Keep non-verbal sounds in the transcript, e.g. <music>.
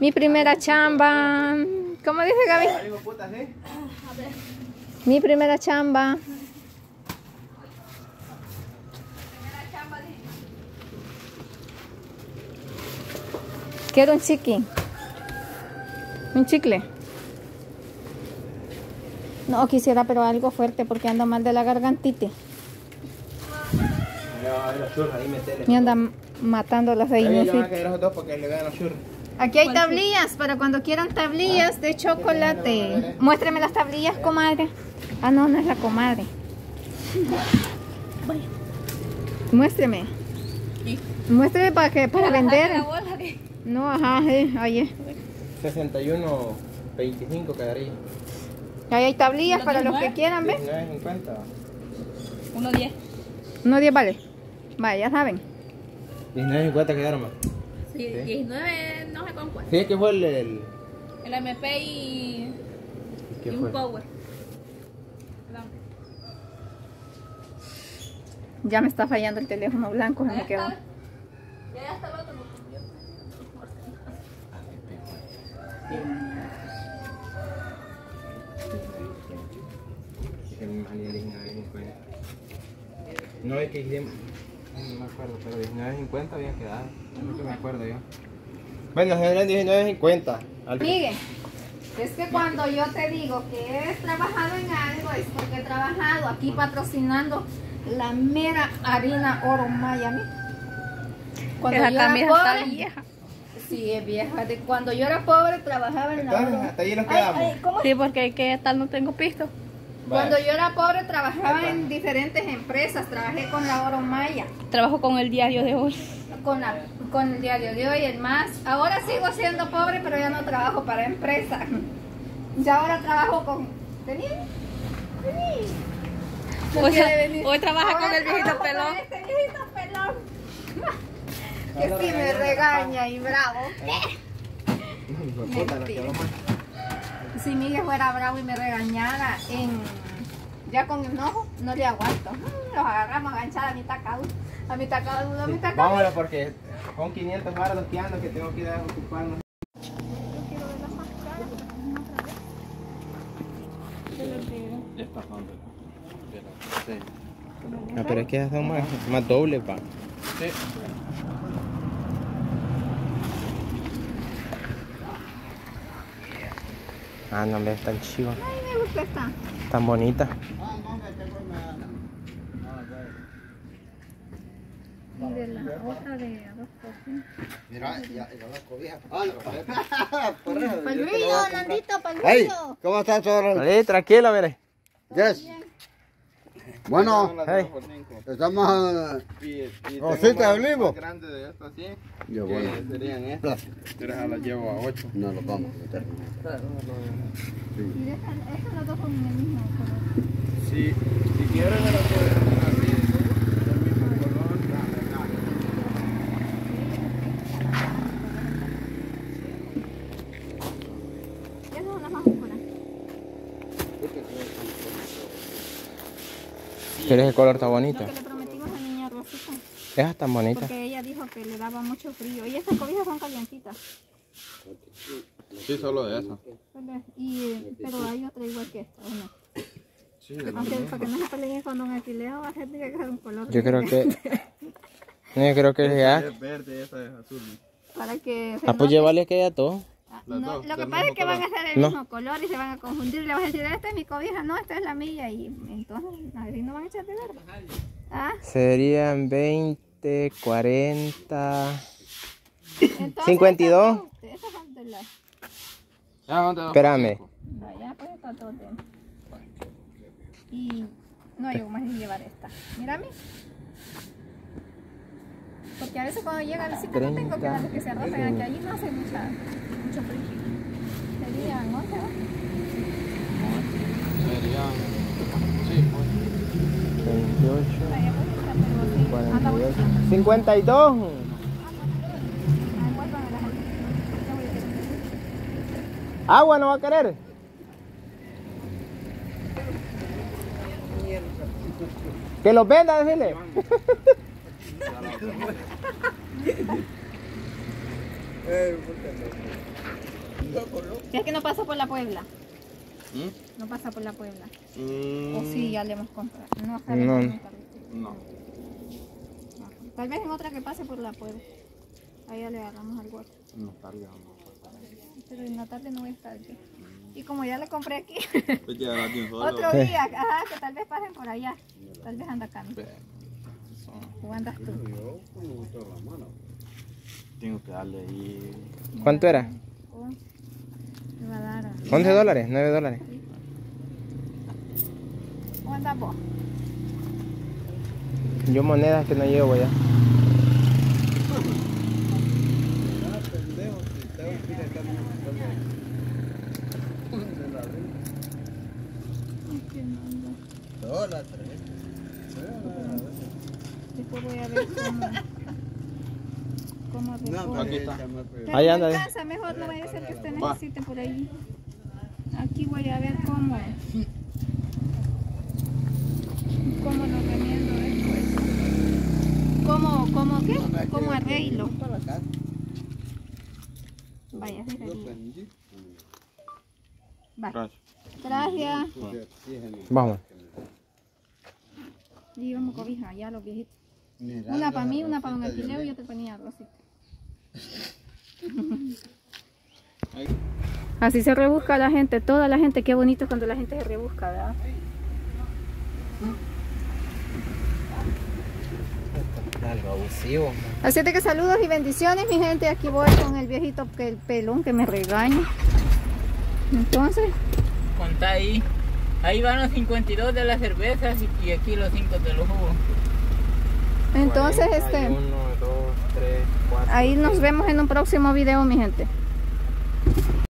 Mi primera chamba. ¿Cómo dice Gaby? Mi primera chamba. Quiero un chiqui. Un chicle. No quisiera, pero algo fuerte porque ando mal de la gargantita. Me andan matando las reinas. Aquí hay tablillas para cuando quieran tablillas de chocolate. Muéstreme las tablillas, comadre. Ah, no, no es la comadre. Muéstreme. Muéstreme para que para vender. No, ajá, sí, oye. 61, 25 quedaría. Ahí hay tablillas para los que quieran, ¿ves? 19.50. Uno diez. No 10 vale. Vale, ya saben. 19.50 quedaron más. Sí, 19, no sé con cuál. Sí, que fue el. el... El MP y, y ¿Qué un fue? Power. Perdón. Ya me está fallando el teléfono blanco, no me quedó. Ya ya está el otro. no cambió. El malí 19.50. No es que. No me acuerdo, pero 19.50 había quedado. Es lo que me acuerdo yo. Bueno, eran 19.50. Al Miguel, es que cuando yo te digo que he trabajado en algo es porque he trabajado aquí patrocinando la mera harina oro Miami. Cuando Esa yo era camisa está pobre, vieja. sí es vieja. De cuando yo era pobre trabajaba en la Entonces, oro. hasta ahí nos Ay, quedamos. ay, ¿cómo es? Sí, porque que tal no tengo pisto. Cuando yo era pobre trabajaba en diferentes empresas, trabajé con la Oro Maya, Trabajo con el diario de hoy. con, la, con el diario de hoy, el más. Ahora sigo siendo pobre, pero ya no trabajo para empresa. <laughs> Ya ahora trabajo con... ¿Vení? Vení. No Hoy, quiere venir. hoy trabaja Ahora con el viejito pelón. este viejito pelón. <laughs> que sí me regaña y bravo. <laughs> Mentira. Si Miguel fuera bravo y me regañara en ya con enojo, no le aguanto. Mm, Los agarramos aganchados a mitad cada uno, a mitad cada uno, a mitad cada uno. Vámonos porque son 500 baros los que ando que tengo que ir a ocuparnos. Ah, pero es que son más, más doble, pa. Sí. Ah, no, ve, tan chivo, Ay, me gusta esta. tan bonita. Y de la otra de a dos por Mira, ya, ya las cobijas. Ah, no, por eso. Palvillo, Nandito, Hey, palvillo. ¿cómo estás, Zorro? Vale, tranquilo, mire. Yes. Bueno, Hey. estamos... Y, y Rosita de más- olivo. más grandes de estas, así. Yo, bueno. serían estas. Ya las llevo a 8. No lo vamos a meter. Y estas las dos son el mismo color. Si, si quieren, me las pueden hacer así. Del mismo color. Esas son las más oscuras. ¿Quieres el color tan bonito? Lo que le prometimos a niña Rosita. Esas tan bonitas. Porque ella dijo que le daba mucho frío. Y estas cobijas son calientitas. Sí, solo de eso. Y, pero hay otra igual que esta, ¿o no? Sí, Aunque para que no se peleen con un alquiler va a ser tiene que un color. Yo creo que. <laughs> Yo creo que ya. es verde, esa es azul. Para que Ah, pues note. llevarle que ya todo. No, dos, lo que del pasa es que van a color. ser el No. mismo color y se van a confundir. Le vas a decir, esta es mi cobija, no, esta es la mía. Y entonces, así no van a echar de ver. Ah, Serían 20, 40. entonces, 52. Estas son- estas son de las. Ya, ¿dónde dos Espérame. cinco? Vaya, pues está todo bien. Y no hay más de llevar esta. Mira a mí. Porque a veces cuando llega el sitio no tengo que darle que se arrojen, que allí no hace mucha, mucho frío. Serían 11 ¿no? Serían. Sí, pues. 28, Vaya, pues está, pero sí. Anda 48. buscando. 52. Ah, envuélvame la gente. Ya voy a decir. Agua no va a querer. Que los venda, decirle. <laughs> Eh, ¿por qué no? Es que no pasa por la Puebla. ¿Mm? No pasa por la Puebla. Mm, O sí, ya le hemos comprado. No, No. No. Tal vez en otra que pase por la Puebla. Ahí ya le agarramos algo otro. No tarde, vamos. Pero en la tarde no voy a estar aquí. Y como ya le compré aquí, <laughs> otro día, ajá, que tal vez pasen por allá. Tal vez anda acá. Ve, ¿O andas tú? Tengo que darle ahí. ¿Cuánto era? Oh, me va a dar. a- 11 dólares, 9 dólares. ¿O andas vos? Yo monedas que no llevo ya. Ah, pendejo, si estaba aquí, le están buscando. De la vida. Hola, tres. Después voy a ver cómo. recojo. Aquí está. Pero Ahí no anda. alcanza, mejor no vaya a ser que usted necesite por ahí. Aquí voy a ver cómo. Cómo lo remiendo después. ¿Cómo, cómo qué? ¿Cómo arreglo? Vaya. Gracias. Gracias. Vamos. Y vamos cobija, ya los viejitos. Una para mí, una para un rosita de alquileo y otra ponía Rosita. Ahí. Así se rebusca la gente, toda la gente, qué bonito cuando la gente se rebusca, ¿verdad? Algo abusivo. Así es de que saludos y bendiciones, mi gente. Aquí voy con el viejito, que el pelón que me regaña. Entonces, Contá ahí. Ahí van los 52 de las cervezas y, y aquí los 5 de los jugos. Entonces, este, 1, 2, 3, 4. ahí nos vemos en un próximo video, mi gente.